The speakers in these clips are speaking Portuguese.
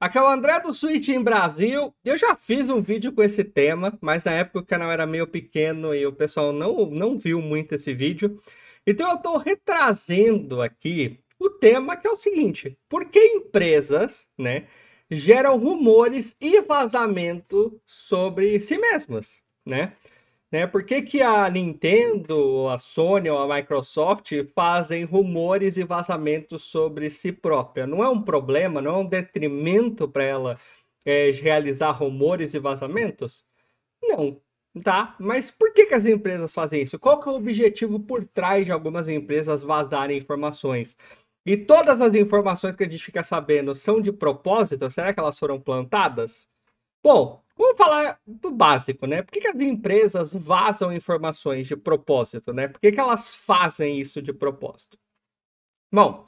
Aqui é o André do Switch em Brasil. Eu já fiz um vídeo com esse tema, mas na época o canal era meio pequeno e o pessoal não, não viu muito esse vídeo. Então eu estou retrazendo aqui o tema que é o seguinte: por que empresas, né, geram rumores e vazamento sobre si mesmas, né? Né? Por que, que a Nintendo, a Sony ou a Microsoft fazem rumores e vazamentos sobre si própria? Não é um problema, não é um detrimento para ela é, realizar rumores e vazamentos? Não, tá? Mas por que, que as empresas fazem isso? Qual que é o objetivo por trás de algumas empresas vazarem informações? E todas as informações que a gente fica sabendo são de propósito? Será que elas foram plantadas? Bom, Vamos falar do básico, né? Por que, que as empresas vazam informações de propósito, né? Por que, que elas fazem isso de propósito? Bom,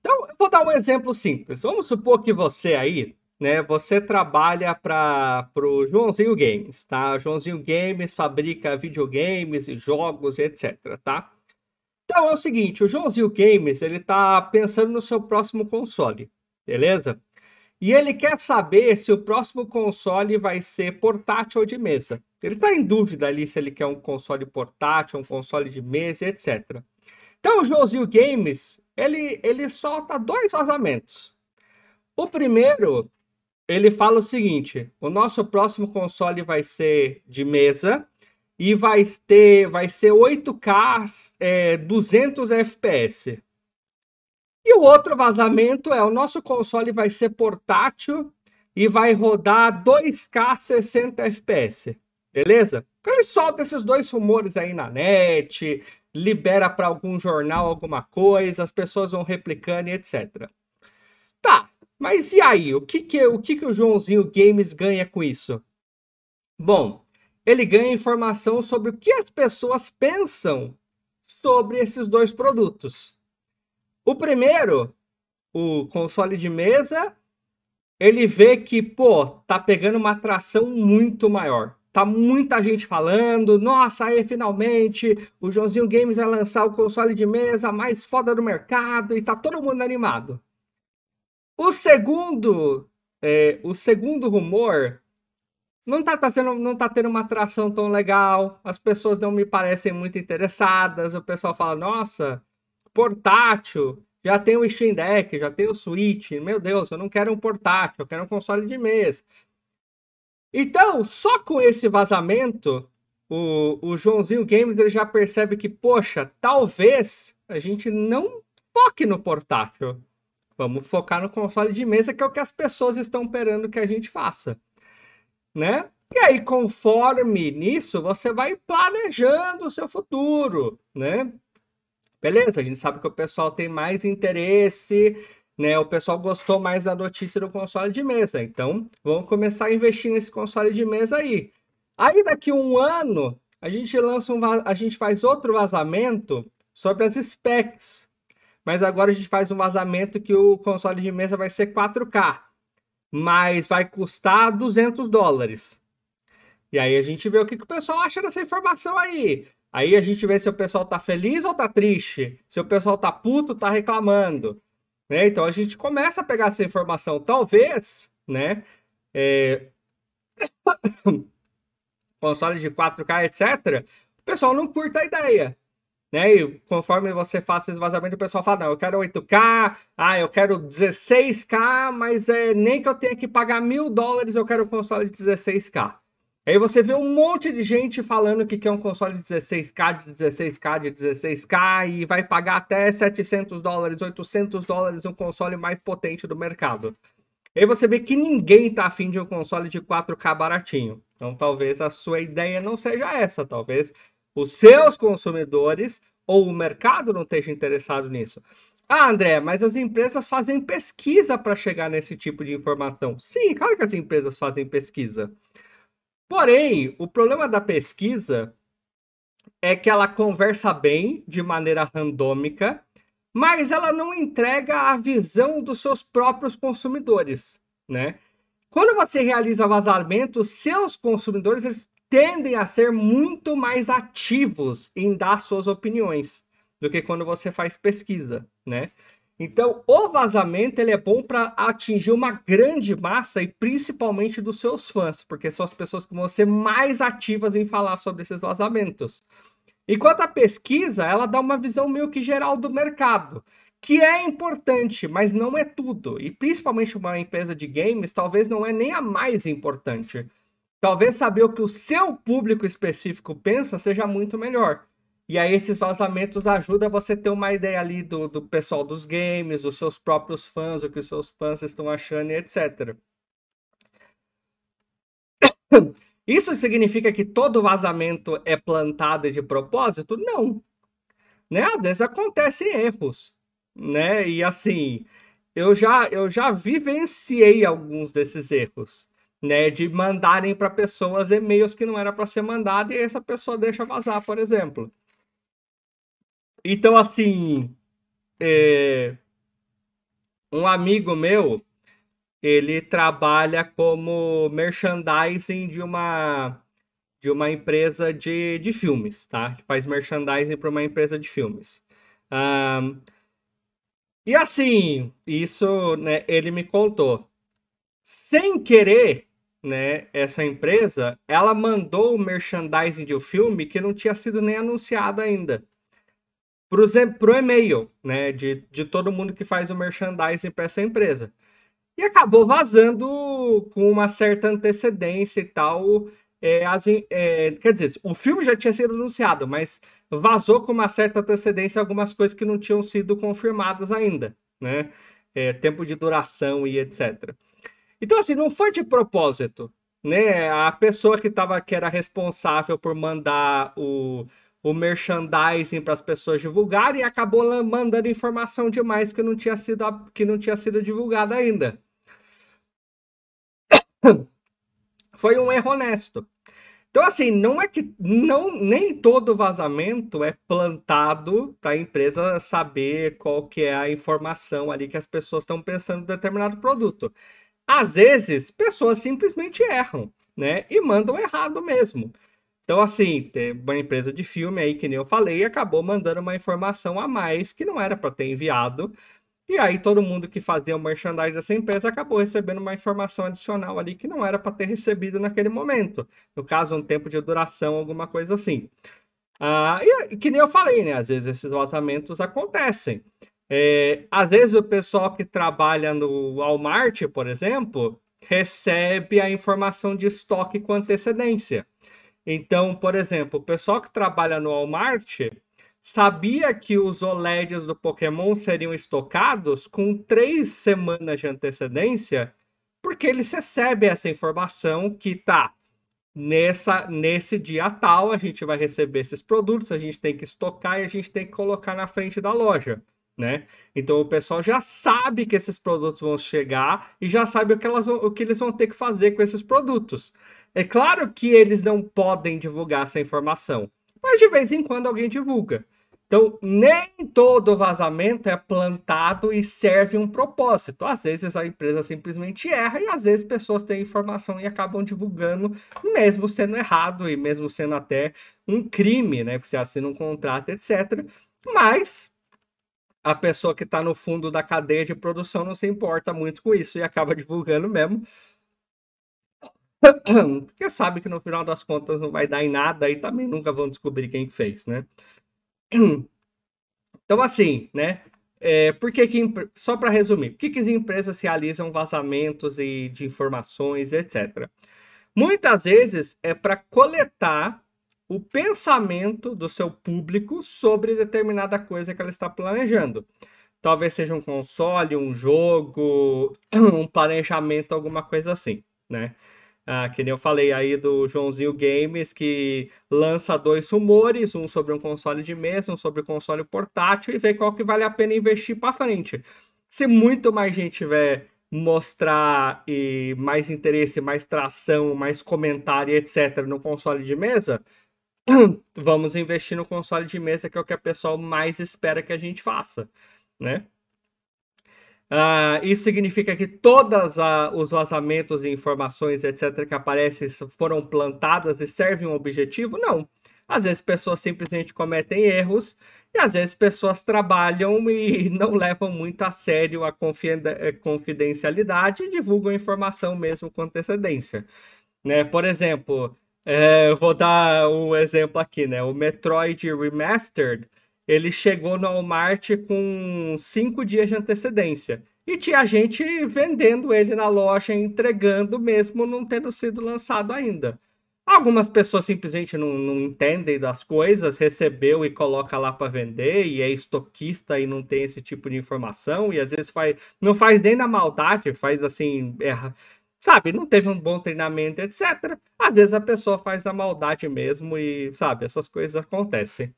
então eu vou dar um exemplo simples. Vamos supor que você aí, né? Você trabalha para o Joãozinho Games, tá? Joãozinho Games fabrica videogames e jogos, etc, tá? Então é o seguinte, o Joãozinho Games, ele tá pensando no seu próximo console, beleza? E ele quer saber se o próximo console vai ser portátil ou de mesa. Ele está em dúvida ali se ele quer um console portátil, um console de mesa, etc. Então o Joãozinho Games, ele, ele solta dois vazamentos. O primeiro, ele fala o seguinte: o nosso próximo console vai ser de mesa e vai ter vai ser 8K é, 200 FPS. E o outro vazamento é o nosso console vai ser portátil e vai rodar 2K 60 FPS. Beleza? Então ele solta esses dois rumores aí na net, libera para algum jornal alguma coisa, as pessoas vão replicando e etc. Tá, mas e aí? O que que o, que que o Joãozinho Games ganha com isso? Bom, ele ganha informação sobre o que as pessoas pensam sobre esses dois produtos. O primeiro, o console de mesa, ele vê que, pô, tá pegando uma atração muito maior. Tá muita gente falando, nossa, aí finalmente o Joãozinho Games vai lançar o console de mesa mais foda do mercado e tá todo mundo animado. O segundo, é, o segundo rumor não tá, tá sendo, não tá tendo uma atração tão legal, as pessoas não me parecem muito interessadas, o pessoal fala, nossa, portátil, já tem o Steam Deck, já tem o Switch. Meu Deus, eu não quero um portátil, eu quero um console de mesa. Então, só com esse vazamento, o, o Joãozinho Games ele já percebe que, poxa, talvez a gente não foque no portátil. Vamos focar no console de mesa, que é o que as pessoas estão esperando que a gente faça. Né? E aí, conforme nisso, você vai planejando o seu futuro, né? Beleza, a gente sabe que o pessoal tem mais interesse, né? O pessoal gostou mais da notícia do console de mesa. Então, vamos começar a investir nesse console de mesa aí. Aí daqui um ano, a gente lança um a gente faz outro vazamento sobre as specs. Mas agora a gente faz um vazamento que o console de mesa vai ser 4K, mas vai custar 200 dólares. E aí a gente vê o que, que o pessoal acha dessa informação aí. Aí a gente vê se o pessoal tá feliz ou tá triste, se o pessoal tá puto, tá reclamando. Né? Então a gente começa a pegar essa informação. Talvez, né? É... console de 4K, etc. O pessoal não curta a ideia. Né? E conforme você faz esse vazamento, o pessoal fala: não, eu quero 8K, ah, eu quero 16K, mas é, nem que eu tenha que pagar mil dólares, eu quero um console de 16K. Aí você vê um monte de gente falando que quer um console de 16K, de 16K, de 16K e vai pagar até 700 dólares, 800 dólares um console mais potente do mercado. Aí você vê que ninguém tá afim de um console de 4K baratinho. Então talvez a sua ideia não seja essa, talvez os seus consumidores ou o mercado não esteja interessado nisso. Ah, André, mas as empresas fazem pesquisa para chegar nesse tipo de informação. Sim, claro que as empresas fazem pesquisa. Porém, o problema da pesquisa é que ela conversa bem, de maneira randômica, mas ela não entrega a visão dos seus próprios consumidores, né? Quando você realiza vazamento, seus consumidores eles tendem a ser muito mais ativos em dar suas opiniões do que quando você faz pesquisa, né? Então, o vazamento ele é bom para atingir uma grande massa e principalmente dos seus fãs, porque são as pessoas que vão ser mais ativas em falar sobre esses vazamentos. Enquanto a pesquisa, ela dá uma visão meio que geral do mercado, que é importante, mas não é tudo. E principalmente uma empresa de games, talvez não é nem a mais importante. Talvez saber o que o seu público específico pensa seja muito melhor. E aí esses vazamentos ajudam você a ter uma ideia ali do, do pessoal dos games, dos seus próprios fãs, o que os seus fãs estão achando e etc. Isso significa que todo vazamento é plantado de propósito? Não. Né? Às vezes acontecem erros, né? E assim, eu já eu já vivenciei alguns desses erros, né, de mandarem para pessoas e-mails que não era para ser mandado e essa pessoa deixa vazar, por exemplo. Então, assim, é... um amigo meu, ele trabalha como merchandising de uma de uma empresa de, de filmes, tá? Faz merchandising para uma empresa de filmes. Um, e assim, isso, né, ele me contou. Sem querer, né, essa empresa, ela mandou o merchandising de um filme que não tinha sido nem anunciado ainda para o e-mail, né, de, de todo mundo que faz o merchandising para essa empresa. E acabou vazando com uma certa antecedência e tal. É, as, é, quer dizer, o filme já tinha sido anunciado, mas vazou com uma certa antecedência algumas coisas que não tinham sido confirmadas ainda, né? É, tempo de duração e etc. Então, assim, não foi de propósito, né? A pessoa que, tava, que era responsável por mandar o, o merchandising para as pessoas divulgarem e acabou mandando informação demais que não tinha sido, que não tinha sido divulgada ainda. Foi um erro honesto. Então, assim, não é que não, nem todo vazamento é plantado para a empresa saber qual que é a informação ali que as pessoas estão pensando em determinado produto. Às vezes, pessoas simplesmente erram, né? E mandam errado mesmo. Então, assim, uma empresa de filme aí, que nem eu falei, acabou mandando uma informação a mais que não era para ter enviado. E aí todo mundo que fazia o merchandising dessa empresa acabou recebendo uma informação adicional ali que não era para ter recebido naquele momento. No caso, um tempo de duração, alguma coisa assim. Ah, e que nem eu falei, né? Às vezes esses vazamentos acontecem. É, às vezes o pessoal que trabalha no Walmart, por exemplo, recebe a informação de estoque com antecedência. Então, por exemplo, o pessoal que trabalha no Walmart sabia que os OLEDs do Pokémon seriam estocados com três semanas de antecedência, porque eles recebem essa informação que tá nessa nesse dia tal a gente vai receber esses produtos, a gente tem que estocar e a gente tem que colocar na frente da loja. Né? Então o pessoal já sabe que esses produtos vão chegar e já sabe o que, elas, o que eles vão ter que fazer com esses produtos. É claro que eles não podem divulgar essa informação, mas de vez em quando alguém divulga. Então, nem todo vazamento é plantado e serve um propósito. Às vezes a empresa simplesmente erra e às vezes pessoas têm informação e acabam divulgando, mesmo sendo errado e mesmo sendo até um crime, né? Você assina um contrato, etc. Mas a pessoa que está no fundo da cadeia de produção não se importa muito com isso e acaba divulgando mesmo, porque sabe que no final das contas não vai dar em nada e também nunca vão descobrir quem fez, né? Então, assim, né? É, por que que, só para resumir, por que, que as empresas realizam vazamentos e, de informações, etc. Muitas vezes é para coletar o pensamento do seu público sobre determinada coisa que ela está planejando. Talvez seja um console, um jogo, um planejamento, alguma coisa assim, né? Ah, que nem eu falei aí do Joãozinho Games, que lança dois rumores, um sobre um console de mesa, um sobre console portátil, e vê qual que vale a pena investir para frente. Se muito mais gente tiver mostrar e mais interesse, mais tração, mais comentário, etc., no console de mesa, vamos investir no console de mesa, que é o que a pessoa mais espera que a gente faça, né? Uh, isso significa que todos os vazamentos e informações, etc., que aparecem foram plantadas e servem um objetivo? Não. Às vezes pessoas simplesmente cometem erros e às vezes pessoas trabalham e não levam muito a sério a eh, confidencialidade e divulgam informação mesmo com antecedência. Né? Por exemplo, é, eu vou dar um exemplo aqui, né? O Metroid Remastered, ele chegou no Walmart com cinco dias de antecedência. E tinha gente vendendo ele na loja, entregando mesmo não tendo sido lançado ainda. Algumas pessoas simplesmente não, não entendem das coisas, recebeu e coloca lá para vender, e é estoquista e não tem esse tipo de informação, e às vezes faz, não faz nem na maldade, faz assim, sabe, não teve um bom treinamento, etc. Às vezes a pessoa faz na maldade mesmo, e sabe, essas coisas acontecem.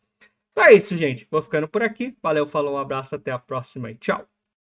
Então é isso, gente. Vou ficando por aqui. Valeu, falou, um abraço, até a próxima e tchau.